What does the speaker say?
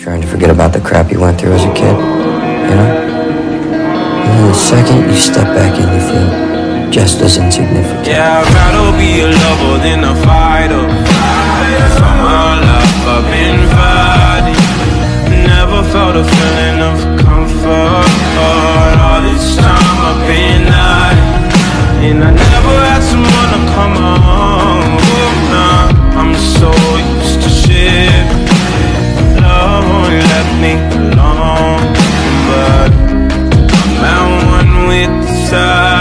Trying to forget about the crap you went through as a kid, you know? And then the second you step back in, you feel just as insignificant. Yeah, I'd rather be a lover than a fighter. For my life, I've been fighting. Never felt a feeling of comfort. All this time I've been hiding. And I never had someone to come sing along, but I'm at one with the tide.